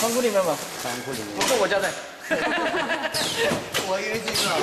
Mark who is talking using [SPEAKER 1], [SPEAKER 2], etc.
[SPEAKER 1] 仓库里面吗？
[SPEAKER 2] 仓库里面
[SPEAKER 1] 不是我家的。
[SPEAKER 2] 我也一间啊，